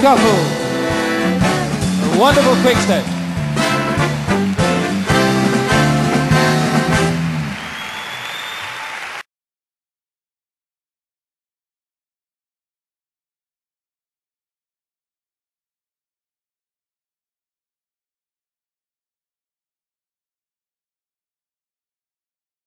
couple. A wonderful quick step.